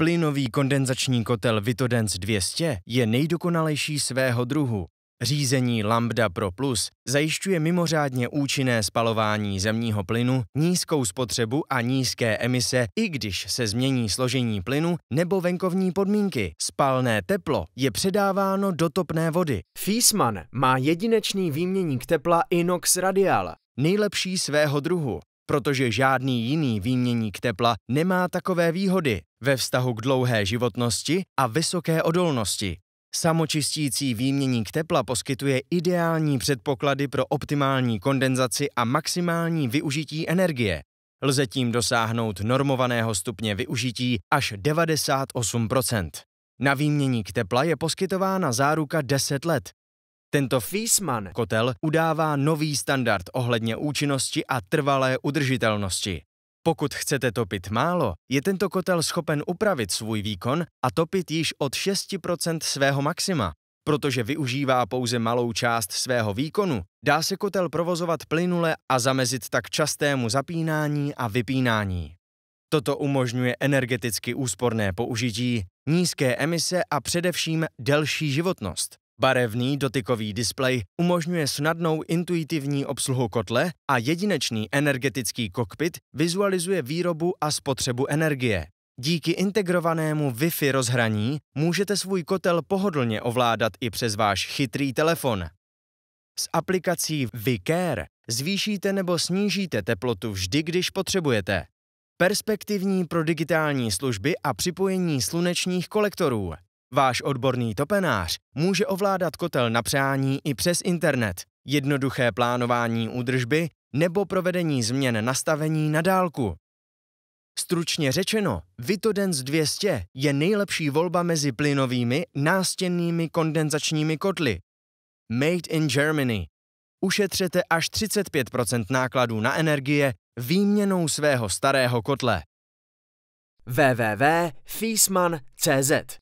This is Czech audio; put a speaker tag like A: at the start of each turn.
A: Plynový kondenzační kotel Vitodens 200 je nejdokonalejší svého druhu. Řízení Lambda Pro Plus zajišťuje mimořádně účinné spalování zemního plynu, nízkou spotřebu a nízké emise, i když se změní složení plynu nebo venkovní podmínky. Spalné teplo je předáváno do topné vody.
B: Fiesman má jedinečný výměník tepla Inox Radial.
A: Nejlepší svého druhu protože žádný jiný výměník tepla nemá takové výhody ve vztahu k dlouhé životnosti a vysoké odolnosti. Samočistící výměník tepla poskytuje ideální předpoklady pro optimální kondenzaci a maximální využití energie. Lze tím dosáhnout normovaného stupně využití až 98% Na výměník tepla je poskytována záruka 10 let, tento Fiesman kotel udává nový standard ohledně účinnosti a trvalé udržitelnosti. Pokud chcete topit málo, je tento kotel schopen upravit svůj výkon a topit již od 6% svého maxima. Protože využívá pouze malou část svého výkonu, dá se kotel provozovat plynule a zamezit tak častému zapínání a vypínání. Toto umožňuje energeticky úsporné použití, nízké emise a především delší životnost. Barevný dotykový displej umožňuje snadnou intuitivní obsluhu kotle a jedinečný energetický kokpit vizualizuje výrobu a spotřebu energie. Díky integrovanému Wi-Fi rozhraní můžete svůj kotel pohodlně ovládat i přes váš chytrý telefon. S aplikací ViCare zvýšíte nebo snížíte teplotu vždy, když potřebujete. Perspektivní pro digitální služby a připojení slunečních kolektorů. Váš odborný topenář může ovládat kotel na přání i přes internet, jednoduché plánování údržby nebo provedení změn nastavení na dálku. Stručně řečeno, Vitodens 200 je nejlepší volba mezi plynovými nástěnnými kondenzačními kotly. Made in Germany. Ušetřete až 35% nákladů na energie výměnou svého starého kotle.
B: www.fiesman.cz